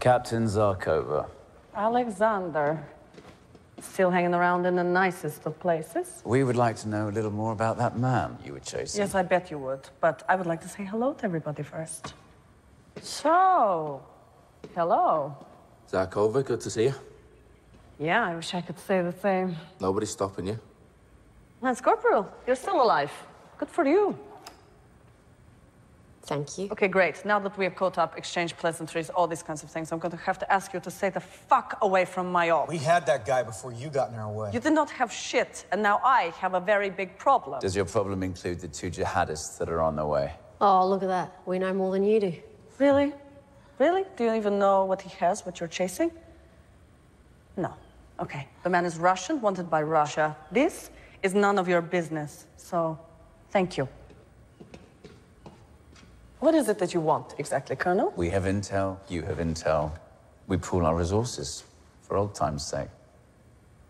Captain Zarkova. Alexander. Still hanging around in the nicest of places? We would like to know a little more about that man you were chasing. Yes, I bet you would. But I would like to say hello to everybody first. So, hello. Zarkova, good to see you. Yeah, I wish I could say the same. Nobody's stopping you. Lance Corporal, you're still alive. Good for you. Thank you. Okay, great. Now that we have caught up, exchanged pleasantries, all these kinds of things, I'm going to have to ask you to stay the fuck away from my office. We had that guy before you got in our way. You did not have shit, and now I have a very big problem. Does your problem include the two jihadists that are on their way? Oh, look at that. We know more than you do. Really? Really? Do you even know what he has, what you're chasing? No. Okay. The man is Russian, wanted by Russia. This is none of your business. So, thank you. What is it that you want exactly, Colonel? We have intel, you have intel. We pool our resources for old time's sake.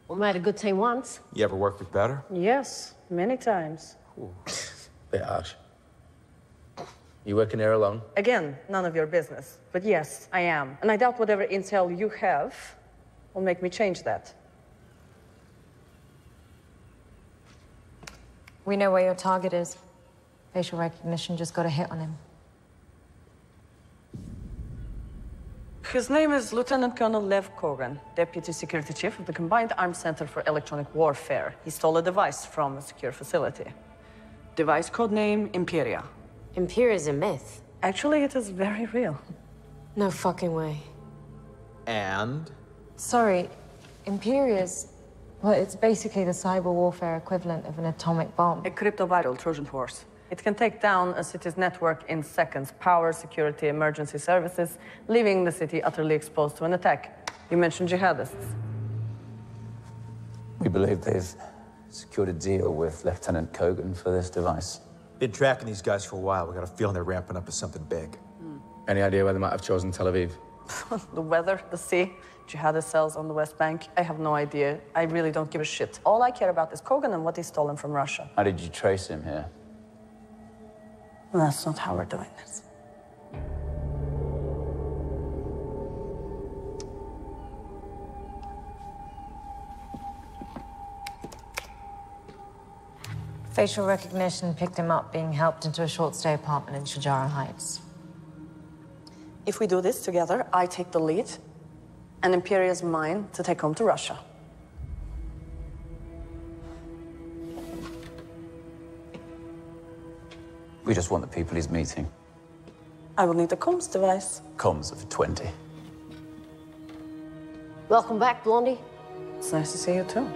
We made a good team once. You ever worked with better? Yes, many times. Bit harsh. You working here alone? Again, none of your business. But yes, I am. And I doubt whatever intel you have will make me change that. We know where your target is. Facial recognition just got a hit on him. His name is Lieutenant Colonel Lev Kogan, Deputy Security Chief of the Combined Arms Center for Electronic Warfare. He stole a device from a secure facility. Device codename Imperia. Imperia is a myth. Actually, it is very real. No fucking way. And? Sorry, Imperia's. Well, it's basically the cyber warfare equivalent of an atomic bomb. A cryptoviral Trojan horse. It can take down a city's network in seconds, power, security, emergency services, leaving the city utterly exposed to an attack. You mentioned jihadists. We believe they've secured a deal with Lieutenant Kogan for this device. Been tracking these guys for a while. We got a feeling they're ramping up to something big. Hmm. Any idea why they might have chosen Tel Aviv? the weather, the sea, jihadist cells on the West Bank. I have no idea. I really don't give a shit. All I care about is Kogan and what he's stolen from Russia. How did you trace him here? Well, that's not how we're doing this. Facial recognition picked him up being helped into a short stay apartment in Shajara Heights. If we do this together, I take the lead, and Imperia's mine to take home to Russia. We just want the people he's meeting. I will need a comms device. Comms of 20. Welcome back, Blondie. It's nice to see you too.